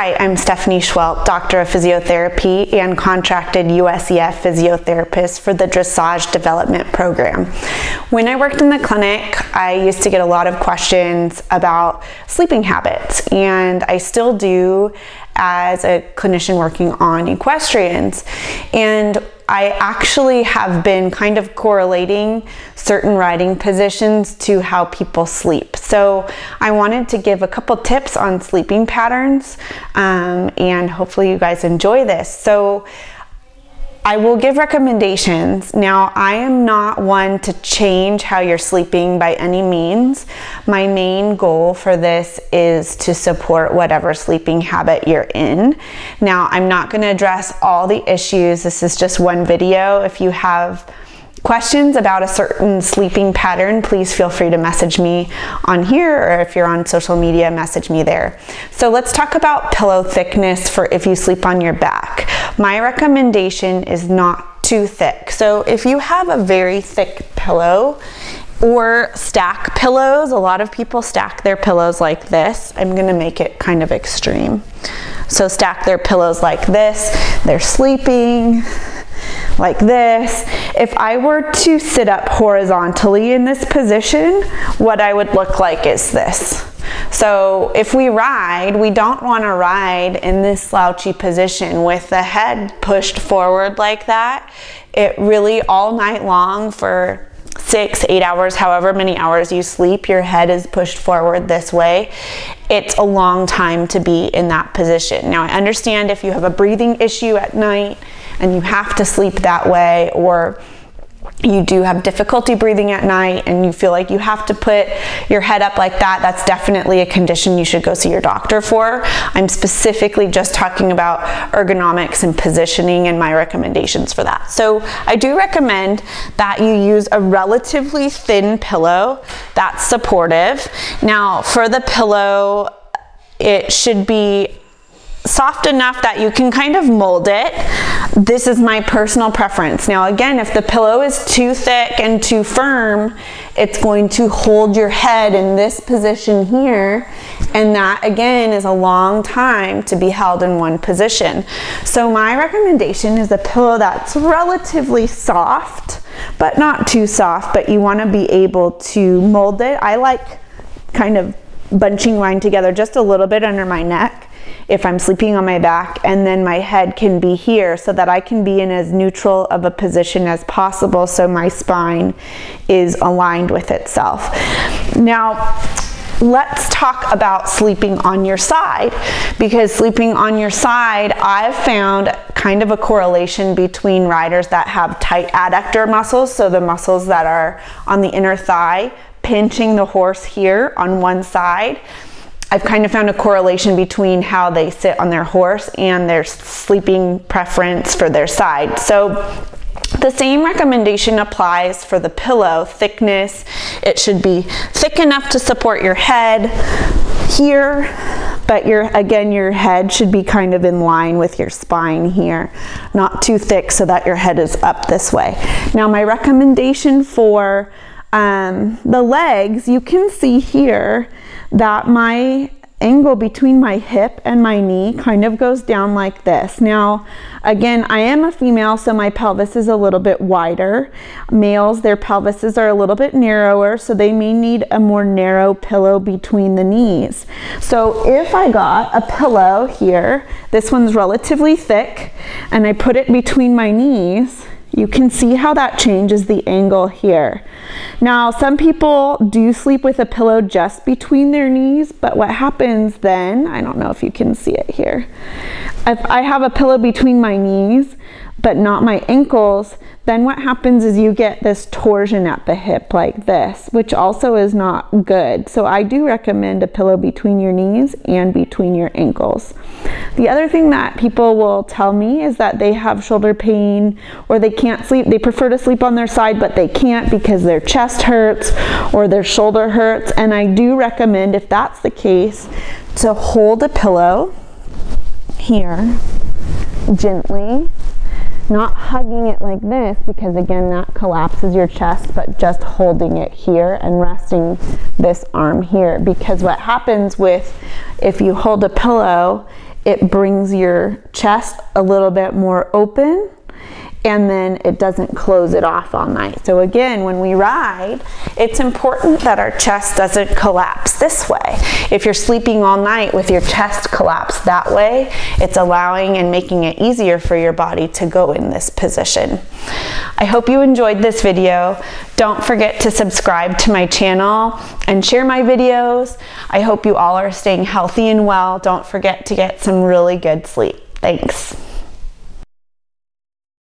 Hi, I'm Stephanie Schwelt, Doctor of Physiotherapy and contracted USEF physiotherapist for the Dressage Development Program. When I worked in the clinic, I used to get a lot of questions about sleeping habits, and I still do as a clinician working on equestrians. And I actually have been kind of correlating certain riding positions to how people sleep. So I wanted to give a couple tips on sleeping patterns um, and hopefully you guys enjoy this. So I will give recommendations. Now, I am not one to change how you're sleeping by any means. My main goal for this is to support whatever sleeping habit you're in. Now, I'm not going to address all the issues. This is just one video. If you have questions about a certain sleeping pattern, please feel free to message me on here or if you're on social media, message me there. So let's talk about pillow thickness for if you sleep on your back. My recommendation is not too thick. So if you have a very thick pillow or stack pillows, a lot of people stack their pillows like this. I'm gonna make it kind of extreme. So stack their pillows like this, they're sleeping, like this. If I were to sit up horizontally in this position, what I would look like is this. So if we ride, we don't want to ride in this slouchy position with the head pushed forward like that. It really all night long for six, eight hours, however many hours you sleep, your head is pushed forward this way. It's a long time to be in that position. Now I understand if you have a breathing issue at night, and you have to sleep that way or you do have difficulty breathing at night and you feel like you have to put your head up like that, that's definitely a condition you should go see your doctor for. I'm specifically just talking about ergonomics and positioning and my recommendations for that. So I do recommend that you use a relatively thin pillow that's supportive. Now for the pillow, it should be soft enough that you can kind of mold it. This is my personal preference. Now again, if the pillow is too thick and too firm, it's going to hold your head in this position here. And that again is a long time to be held in one position. So my recommendation is a pillow that's relatively soft, but not too soft, but you wanna be able to mold it. I like kind of bunching mine together just a little bit under my neck if I'm sleeping on my back and then my head can be here so that I can be in as neutral of a position as possible so my spine is aligned with itself. Now, let's talk about sleeping on your side because sleeping on your side I've found kind of a correlation between riders that have tight adductor muscles so the muscles that are on the inner thigh pinching the horse here on one side I've kind of found a correlation between how they sit on their horse and their sleeping preference for their side. So the same recommendation applies for the pillow thickness. It should be thick enough to support your head here, but your again, your head should be kind of in line with your spine here, not too thick so that your head is up this way. Now my recommendation for um, the legs, you can see here that my angle between my hip and my knee kind of goes down like this. Now, again, I am a female, so my pelvis is a little bit wider. Males, their pelvises are a little bit narrower, so they may need a more narrow pillow between the knees. So if I got a pillow here, this one's relatively thick, and I put it between my knees, you can see how that changes the angle here. Now, some people do sleep with a pillow just between their knees, but what happens then, I don't know if you can see it here. If I have a pillow between my knees, but not my ankles, then what happens is you get this torsion at the hip like this, which also is not good. So I do recommend a pillow between your knees and between your ankles. The other thing that people will tell me is that they have shoulder pain or they can't sleep. They prefer to sleep on their side, but they can't because their chest hurts or their shoulder hurts. And I do recommend, if that's the case, to hold a pillow here gently not hugging it like this because again that collapses your chest but just holding it here and resting this arm here. Because what happens with if you hold a pillow it brings your chest a little bit more open and then it doesn't close it off all night. So again, when we ride, it's important that our chest doesn't collapse this way. If you're sleeping all night with your chest collapsed that way, it's allowing and making it easier for your body to go in this position. I hope you enjoyed this video. Don't forget to subscribe to my channel and share my videos. I hope you all are staying healthy and well. Don't forget to get some really good sleep. Thanks.